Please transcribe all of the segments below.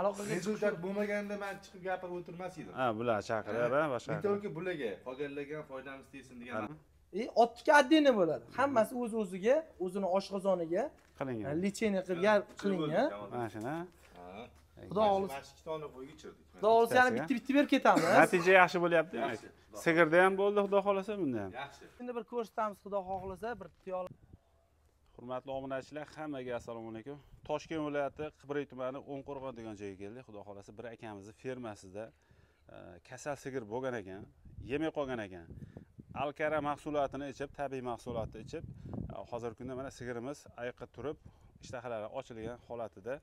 aloqaga rezultat bo'lmaganda man chiqib gapirib o'tirmas edim. Ha bular chaqirib ha boshqa men только bularga qolganlarga foydamiz tegsin degan и otniki отдельно bo'ladi. Hammasi o'z o'ziga o'zini oshqozoniga qilingan lechение qilgan qilingan mana shuni Xudo xohlasa- mana shu ikkita olib qo'yga ichirdik xudo xohlasa. Yana bitta bitta berib ketamiz. Natija yaxshi bo'lyapti demak. Sigirda ham bo'ldi xudo xohlasa bunda ham yaxshi. Endi bir ko'rsatamiz xudo xohlasa bir piyola hurmatli obunachilar hammaga assalomu alaykum. Toshkent viloyati qibriy tumani o'nqo'rg'on degan joyga keldik. Xudo xohlasa bir akamizni fermasida e, kasal sigir bo'lgan ekan yemay qolgan ekan. Alkara mahsulotini ichib tabiiy mahsulotni ichib e, hozirgi kunda mana sigirimiz ayiqqa turib ishtahalari ochilgan holatida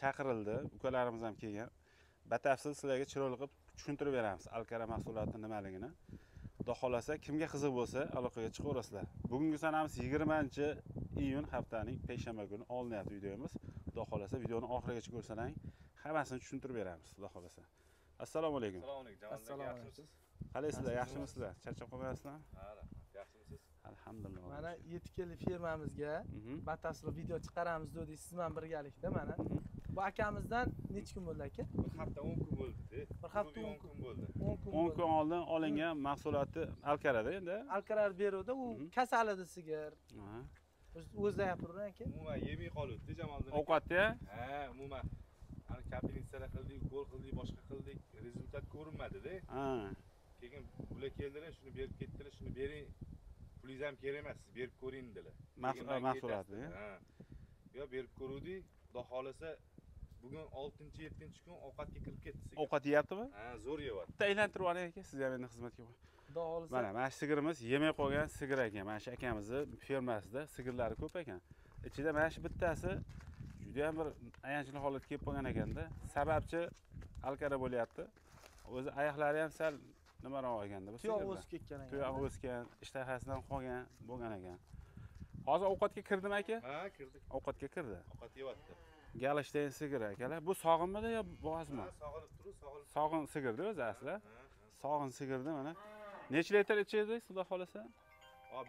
chaqirildi. Ukalarimiz ham kelgan. Batafsil sizlarga chiroyli qilib tushuntirib beramiz alkara mahsuloti nimaligini. Xudo xohlasa kimga qiziq bo'lsa aloqaga chiqaverasizlar. Bugungi sanamiz yigirmanchi iyun haftaning payshanba kuni olinyapti videomiz. Xudo xohlasa videoni oxirigacha ko'rsalaring hammasini tushuntirib beramiz xudo xohlasa assalomu alaykum. Assalomu alaykum Assalomu yaxshimisiz qalaysizlar yaxshimisizlar. charchab qolmayapsizlarmi ha yaxshimisiz? Alhamdulillah mana yetkili fermamizga Mhm. batafsil video chiqaramiz dedik siz bilan birgalikda mana bu akamizdan necha kun bo'ldi aka? Bir hafta o'n kun bo'ldi. Bir hafta o'n kun. bo'ldi. O'n kun o'n kun oldin olingan mahsulotni alkarada endi. Alkalar beruvdi u kasal edi sigir. O'zida gapiravering aka? Umuman yemay qoluvdi jamoliddin ovqatda ha umuman. Ani kapelnisalar qildik ukol qildik boshqa qildik. Rezultat ko'rinmadida ha. Keyin bular keldilar shuni berib ketdilar shuni bering. Pulingiz ham kerak emas siz berib ko'ring dedilar. Mahsulotni, yo berib ko'ruvdik xudo xohlasa bugun oltinchi yettinchi kun ovqatga kirib ketdi. Sigir. ovqat yeyaptimi? Ha zo'r yeyapti. Bitta aylantirib oling aka siz ham endi xizmatga xudo xohlasa. Mana mana shu sigirimiz yemay qolgan sigir ekan. Mana shu akamizni fermasida sigirlari ko'p ekan. Ichida mana shu bittasi judayam bir ayanchli holatga kelib qolgan ekanda. Sababchi alkara bo'lyapti. O'zi oyoqlari ham sal nimaroq ekanda sigirda. o'sib ketgan ekan tuyoq o'sgan ishtahasidan qolgan bo'lgan ekan. Hozir ovqatga kirdimi aka. Ha kirdik. Ovqatga kirdi. Ovqat yeyapti galishtayn sigiri akalar bu sog'inmidi yo bo'g'azmi ha sog'inib turib sog'inib sog'in sigirda o'zi asli. Sog'in sigirda mana. Necha litr ichirdik xudo xohlasa?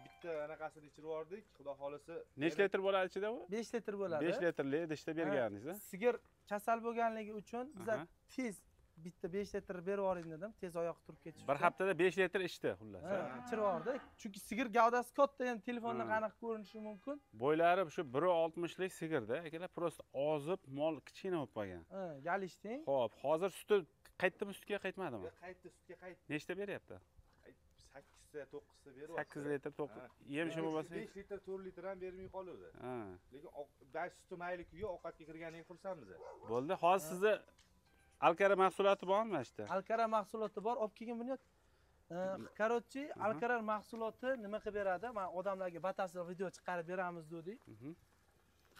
Bitta anaqasini ichirib yubordik xudo xohlasa. Necha litr bo'ladi ichida bu? 5 litr bo'ladi. Besh litrli idishda bergandingiz sigir kasal bo'lganligi uchun biza tez bitta 5 litr berib yuboring dedim. Tez oyoq turib ketish bir haftada besh litr ichdi xullas. Ha, ichirib yubordi. Chunki sigir gavdasi katta endi telefondan Ha. qanaqa ko'rinishi mumkin? Bo'ylari shu bir oltmishlik sigirda akalar просто ozib mol kichkina bo'lib qolgan. Ha, galishting. Ho'p hozir suti qaytdimi sutga qaytmadimi? Qaytdi sutga qaytdi nechta beryapti? Sakkizta to'qqizta berib sakkiz litr to'qqiz yemishi bo'lmasa besh litr to'rt litr ham bermay qoluvdi ha. Lekin bash suti mayli-ku ovqatga kirganiga xursandmiz. Bo'ldi. Hozir sizni alkara mahsuloti bormi mana shu yerda alkarar mahsuloti bor. Olib kelgin buni короче alkarar mahsuloti nima qilib beradi? Man odamlarga batafsil video chiqarib beramiz dedik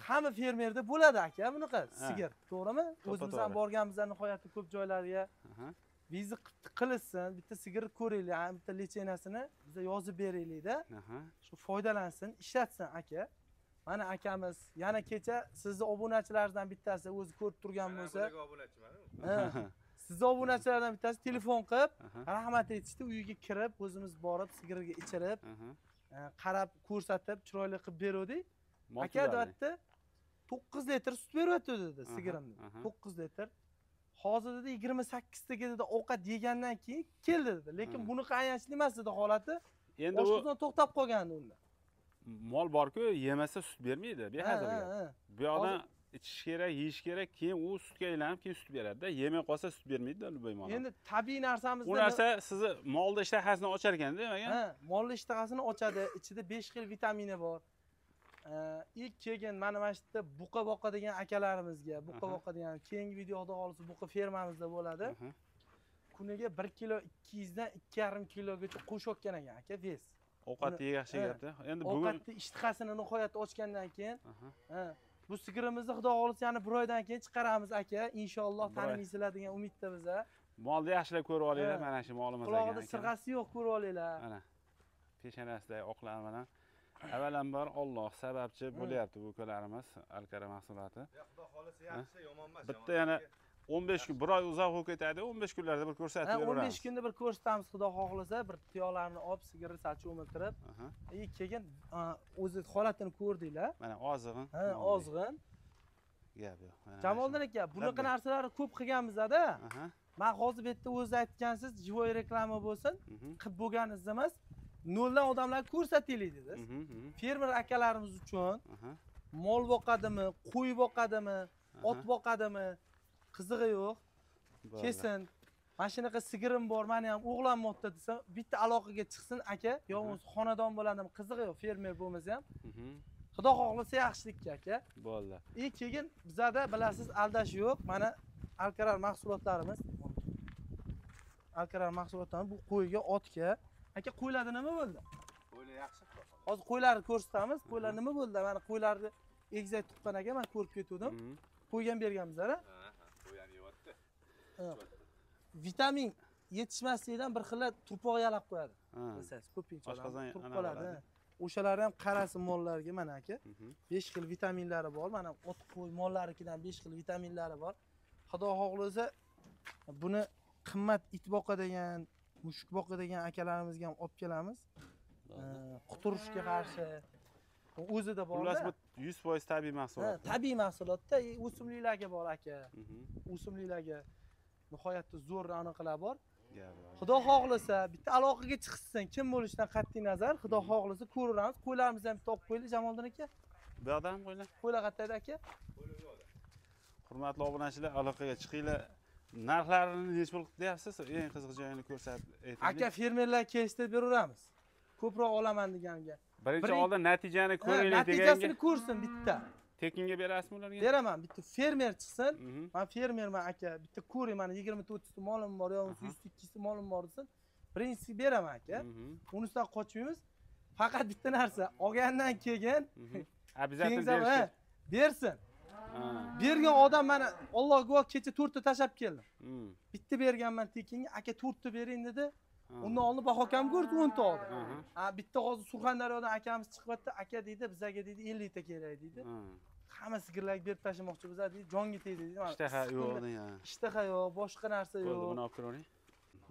hamma fermerda bo'ladi aka bunaqa sigir. To'g'rimi? O'zimiz ham borganmiz nihoyatda ko'p joylarga. Aha. viza qilishsin bitta sigir ko'raylik ha, bitta lecheniyasini biza yozib Aha. shu foydalansin ishlatsin aka mana akamiz yana kecha sizni obunachilaringizdan bittasi o'zi ko'rib turgan bo'lsa. sizni obunachilardan bittasi telefon qilib rahmat aytishdi uyiga kirib o'zimiz borib sigiriga ichirib e, qarab ko'rsatib chiroyli qilib beruvdik. Aka deyapti to'qqiz litr sut beryapti dedi Aha, sigirim aha. to'qqiz litr. Hozir dedi yigirma sakkiztaga dedi ovqat yegandan keyin keldi dedi. Lekin bunaqa ayanchli emas dedi holati. Endi u oshqozon to'xtab qolgandi unda mol borku yemasa sut bermaydi Ha, behazilga ha, ha. bu yoqdan ichish kerak yeyish kerak keyin u sutga aylanib keyin sut beradida. Yemay qolsa sut bermaydida mol endi tabiiy narsamizda u narsa sizni molni ishtahasini ochar ekanda demak ha, molni ishtahasini ochadi. Ichida besh xil vitamini bor. Ilk kelgan mana mana shu yerda buqa boqadigan akalarimizga buqa Aha. boqadigan keyingi video xudo xohlasa buqa fermamizda bo'ladi. Kuniga bir kilo ikki yuzdan ikki yarim kilogacha qo'shayotgan ekan aka vес ovqatni yaxshi yeyapti endi bugun ovqatni ishtahasini nihoyatda ochgandan keyin bu sigirimizni xudo xohlasa yana bir oydan keyin chiqaramiz aka. Inshaalloh tanimaysizlar degan umidda biza. Molni yaxshilab ko'rib olinglar mana shu molimiz qulog'ida sirg'asi yo'q ko'rib olinglar. Mana. Peshonasidagi oqlar bilan avvalambor olloh sababchi bo'lyapti bu ukalarimiz alkara mahsuloti. Xudo xohlasa yaxshi yomon emas bitta yana o'n besh kun bir oy uzoq bo'lib ketadi o'n besh kunlarda bir ko'rsatib beraveramiz besh kunda bir ko'rsatamiz xudo xohlasa bir tuyoqlarni olib sigirni sal cho'miltirib Aha. и keyin a, o'zi holatini ko'rdinglar. Mana ozig'in ha ozg'in. Gap yo'q. Jamoliddin aka, bunaqa narsalarni ko'p qilganmiz-da. Men hozir bu yerda o'zi aytgansiz, живой reklama bo'lsin, mhm, qilib bo'lganingiz emas, noldan odamlarga ko'rsataylik dedingiz. mhm, mhm, Fermer akalarimiz uchun mol boqadimi, qo'y boqadimi, ot boqadimi, qizig'i yo'q. Kelsin. Mana shunaqa sigirim bor, meni ham o'g'lanmoqda desa, bitta aloqaga chiqsin aka, yo bo'lmasa xonadon bo'ladimi, qizig'i yo'q, fermer bo'lmasa ham. Mhm, Xudo xohlasa yaxshilikka aka. bo'ldi И keyin bizada bilasiz aldash yo'q. Mana Alkarar mahsulotlarimiz. Alkarar mahsulotlarimiz bu qo'yga, otga. Aka qo'ylarda nima bo'ldi? Qo'ylar yaxshi. Hozir qo'ylarni ko'rsatamiz. Qo'ylar nima bo'ldi? Mana qo'ylarni egizak tuqqan aka, men ko'rib ketdim. Mhm, Qo'ygan qo'yani yeyapti. Vitamin yetishmasligidan bir xil turpoq yalab qo'yadi. Bilsangiz, ko'pincha Oshqozon turib qoladi. O'shalarni ham qarasin mollarga mana aka. 5 xil vitaminlari bor. Mana ot qo'y mollarikidan 5 xil vitaminlari bor. Xudo xohlasa buni qimmat it boqadigan, mushuk boqadigan akalarimizga ham olib kelamiz. Quturishga qarshi o'zida xullas bor. bu 100% tabiiy mahsulot Tabiiy mahsulotda e, o'simliklarga bor aka. O'simliklarga nihoyatda zo'r aniqlar bor. Xudo xohlasa bitta aloqaga chiqsin, kim bo'lishidan qat'iy nazar, Xudo xohlasa ko'ramiz. Qo'ylarimizni ham bitta olib qo'ylik Jamoliddin aka. bu yoqda ham qo'ylar Qo'ylar qayerda aka? hurmatli obunachilar aloqaga chiqinglar narxlarini nechi pul deyapsiz eng qiziq joyini ko'rsatib ayting Aka fermerlar kelishda beraveramiz. Ko'proq olaman deganiga. birinchi birin- oldin natijani ko'raylik natijasini deganga ko'rsin bitta. Tekinga berasizmi ularga Beraman, bitta fermer chiqsin. Mhm, Men fermerman aka, bitta ko'ring, mana 24 ta molim bor, yo bo'lmasa Aha. 102 ta molim bor desin. Birinchisi beraman aka. mhm, Unisidan qochmaymiz. Faqat bitta narsa, olgandan keyin mhm. обязательно berishga bersin. Bergan odam mana Alloh guvoh kecha 4 ta tashab keldim. mhm, Bitta berganman tekinga, aka 4 ta bering dedi. Undan oldin bahokam ko'rdi 10 ta oldi. bitta hozir Surxondaryodan akamiz chiqyapti. Aka deydi, bizaga deydi 50 ta kerak deydi. ha. Hamma sigirlarga berib tashlamoqchi bizlar deydi, jonga tegdi deydi. Ishtaha yo'q Ishtaha yo'q, boshqa narsa bo'ldi yo'q. buni olib kiravering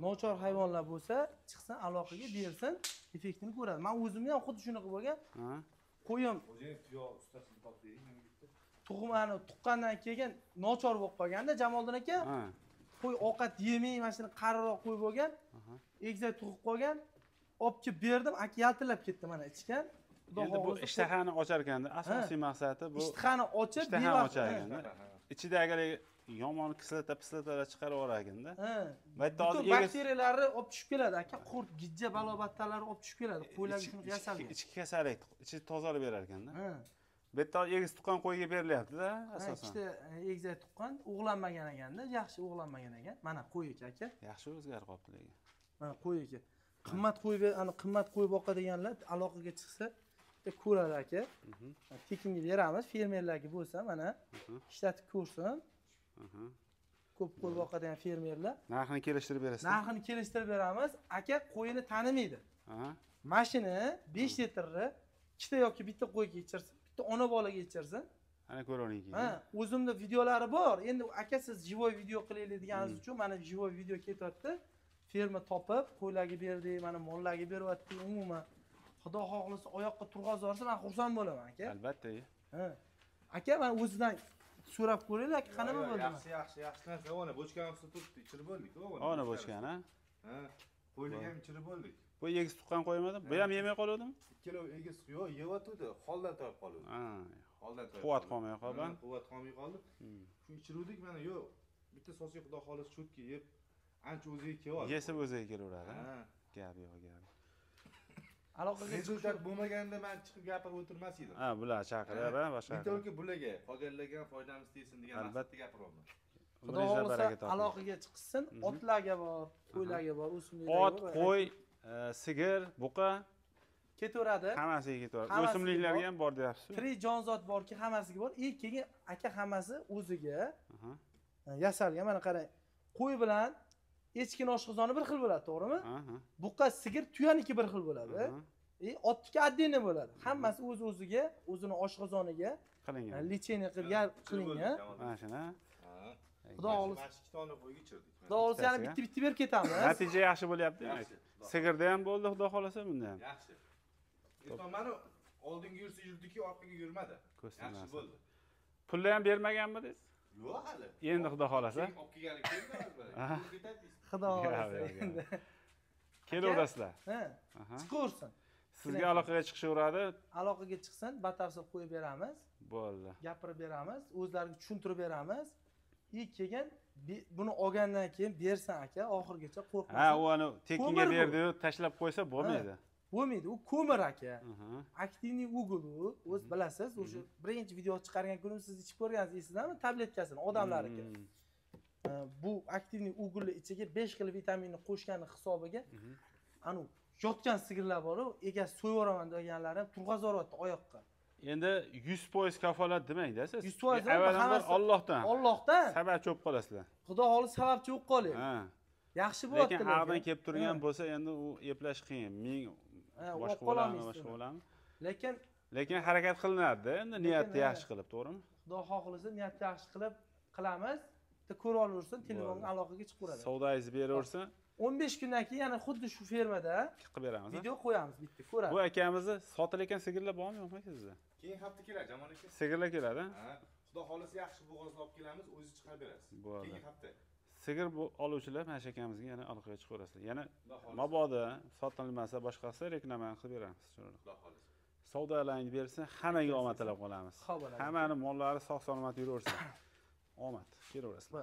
Nochor hayvonlar bo'lsa, chiqsin aloqaga bersin, effektini ko'radi. Men o'zimni ham xuddi shunaqa bo'lgan. Qo'yim O'zing tuyoq ustasini topding, menga bitta. tug'mani tuqqandan keyin nochor bo'lib qolganda Jamoliddin aka, qo'y ovqat yemay, mana shuni qariroq qo'y bo'lgan, egizak tug'ib qolgan. Olib kelib berdim, aka yaltillab ketdi mana ichgan. Endi bu ishtahani ochar ekanda asosiy maqsadi bu ishtahani ochib, ishtahani ochar ha, ekanda ichidagi yomon kislota pislotalar chiqarib yuborar ekanda bu yerda hozir bakteriyalarni olib tushib keladi aka. Qurt, gijja, balobattalari olib tushib keladi. Qo'ylarga shunaqa yasalgan. ichki kasallik ichi tozalab berar ekanda Hozir egiz tuqqan qo'yga berilyaptida asosan ikkita egizak tuqqan, o'g'lanmagan ekanda, yaxshi o'g'lanmagan ekan. Mana qo'y aka aka. yaxshi o'zgarib qolibdi lekin Mana qo'y aka. Qimmat qo'y, ana qimmat qo'y boqadiganlar aloqaga chiqsa e, ko'radi aka. Mhm, Tekinga beramiz, fermerlarga bo'lsa mana mhm, ishlatib ko'rsin. mhm. Ko'p qo'y boqadigan fermerlar narxini kelishtirib berasiz narxini kelishtirib beramiz. Aka qo'yini tanimaydi. Mashina 5 litrni ikkita yoki bitta qo'yga ichirsin, bitta ona bolaga ichirsin. ana ko'ravering Ha, keyin o'zimda videolari bor. Endi aka siz живой video qilaylik deganingiz uchun mana живой video ketyapti. Ferma topib, qo'ylarga berdik, mana mollarga beryapti umuman. Xudo xohlasa oyoqqa turg'azib yuborsa men xursand bo'laman aka. albatta Ha. Aka men o'zidan so'rab ko'raylik, aka qanaqa bo'ldi? Yaxshi, yaxshi, yaxshi narsa. Ona bochkani ustida turibdi, ichirib bo'ldik. ona bochkan ha Ha. Qo'ylarga ham ichirib bo'ldik. Bu egiz tuqqan qo'ymadi bu ham yemay qoluvdimi Ikkalovi egiz yo'q, yeyotgandi, holdan toyib qoluvdi. ha Holdan toyib. quvvat qolmay Ha, Quvvat qolmay qoldi. Hmm. Shu ichiruvdik mana yo'q. Bitta sosiy xudo xohlasa cho'tki yeb ancha o'ziga kelyapti. yesa o'ziga kelaveradi gap yo'q gap Aloqaga Rezultat bo'lmaganda men chiqib gapirib o'tirmas edim. ha bular chaqirar ha boshqa Bitta o'lka bularga qolganlarga ham foydamiz tegsin degan Albatta. maqsadda gapiryapman. Xudo xohlasa aloqaga chiqsin. Mhm. Otlarga bor, qo'ylarga bor, o'simliklarga ot qo'y sigir buqa ketaveradi. hammasiga Hammasiga o'simliklarga ham bor deyapsiz Tirik jonzot borki, hammasiga bor. И keyin aka hammasi o'ziga yasalgan. Mana qarang. Qo'y bilan echkini oshqozoni bir xil bo'ladi, to'g'rimi? Buqa, sigir, tuyaniki bir xil bo'ladi. E, otniki отдельно bo'ladi. Hammasi o'z o'ziga, o'zini oshqozoniga qilingan lecheniya qilib yar qilingan. mana shuni. Xudo xohlasa, Mana ikki tona qo'yga ichirdik. xudo xohlasa yana bittasiga. bitta bitta berib ketamiz. natija yaxshi bo'lyapti. Yaxshi. sigirda ham bo'ldi xudo xohlasa bunda ham. Yaxshi. Erton mana oldinga yursa yurdiki, orqaga yurmadi. Yaxshi bo'ldi. pulni ham bermaganmidingiz yo'q hali. Endi xudo xohlasa. Olib kelganlik xudo xohlasa endi. Kelaverasizlar. Chiqaversin. Sizga aloqaga chiqishaveradi. Aloqaga chiqsin batafsil qo'yib beramiz. Bo'ldi. Gapirib beramiz o'zlariga tushuntirib beramiz и keyin buni olgandan keyin bersin aka oxirigacha ha qo'rqmasin u ani tekinga berdiyu tashlab qo'ysa bo'lmaydi. bo'lmaydi u ko'mir aka. Aha. aktivniy ugl u o'zi bilasiz o'sha birinchi video chiqargan kunim siz ichib ko'rgansiz eslaysizlarmi tabletkasini odamlarniki bu aktivniy uglni ichiga besh xil vitaminni qo'shgani hisobiga Mhm. anavi yotgan sigirlar boru egasi so'yaveraman deganlari ham turg'azib yuboryapti oyoqqa endi yuz foiz kafolat demangda siz. 100% avvalambor hammasi- ollohdan ollohdan sababchi bo'lib qolasizlar. Xudo xohlasa sababchi bo'lib qoling. Ha. Yaxshi bo'lyapti lekin aqdan kelib turgan bo'lsa endi u eplash qiyin. Ming boshqa olamiz boshqa uni. bo'ladimi lekin lekin harakat qilinadida endi niyatni yaxshi qilib to'g'rimi? Xudo xohlasa niyat yaxshi qilib qilamiz. Bitta ko'rib olaversin telefonga aloqaga chiqaveradi. Savdoyingizni beraversa o'n besh kundan keyin yana xuddi shu fermada qilib beramiz video qo'yamiz bitta ko'radi bu akamizni sotilayotgan sigirlar bormi yo'qmi aka sizda? Keyin hafta keladi jamol aka. Sigirlar keladi xudo xohlasa yaxshi bo'g'ozni olib kelamiz o'zi chiqarib berasiz. Bo'ldi. keyingi hafta. Sigir oluvchilar mana shu akamizga yana aloqaga chiqaverasizlar yana xudo xohlasa. mabodo sotilmasa boshqasi reklama qilib beramiz xudo xohlasa. Savdolaringni bersin hammaga omad tilab qolamiz hammani mollari sog' salomat yuraversin. Omad kelaverasizlar